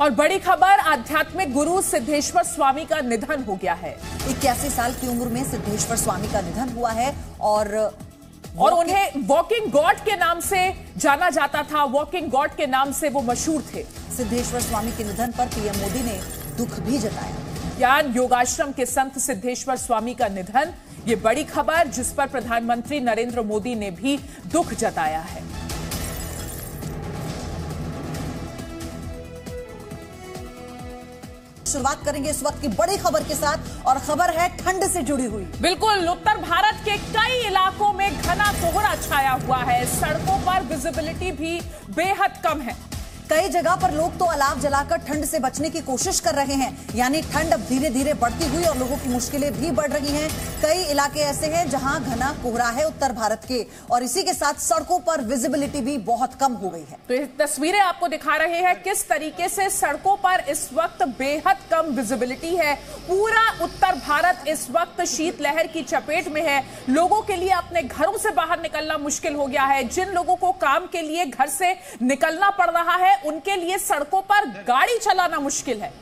और बड़ी खबर आध्यात्मिक गुरु सिद्धेश्वर स्वामी का निधन हो गया है। इक्यासी साल की उम्र में सिद्धेश्वर स्वामी का निधन हुआ है और और उन्हें वॉकिंग गॉड के नाम से जाना जाता था। वॉकिंग गॉड के नाम से वो मशहूर थे। सिद्धेश्वर स्वामी के निधन पर पीएम मोदी ने दुख भी जताया। ज्ञान योगाश्रम के संत सिद्धेश्वर स्वामी का निधन ये बड़ी खबर जिस पर प्रधानमंत्री नरेंद्र मोदी ने भी दुख जताया है। शुरुआत करेंगे इस वक्त की बड़ी खबर के साथ और खबर है ठंड से जुड़ी हुई। बिल्कुल, उत्तर भारत के कई इलाकों में घना कोहरा छाया हुआ है। सड़कों पर विजिबिलिटी भी बेहद कम है। कई जगह पर लोग तो अलाव जलाकर ठंड से बचने की कोशिश कर रहे हैं। यानी ठंड अब धीरे धीरे बढ़ती हुई और लोगों की मुश्किलें भी बढ़ रही हैं। कई इलाके ऐसे हैं जहाँ घना कोहरा है उत्तर भारत के और इसी के साथ सड़कों पर विजिबिलिटी भी बहुत कम हो गई है। तो तस्वीरें आपको दिखा रहे हैं किस तरीके से सड़कों पर इस वक्त बेहद कम विजिबिलिटी है। पूरा उत्तर भारत इस वक्त शीतलहर की चपेट में है। लोगों के लिए अपने घरों से बाहर निकलना मुश्किल हो गया है। जिन लोगों को काम के लिए घर से निकलना पड़ रहा है उनके लिए सड़कों पर गाड़ी चलाना मुश्किल है।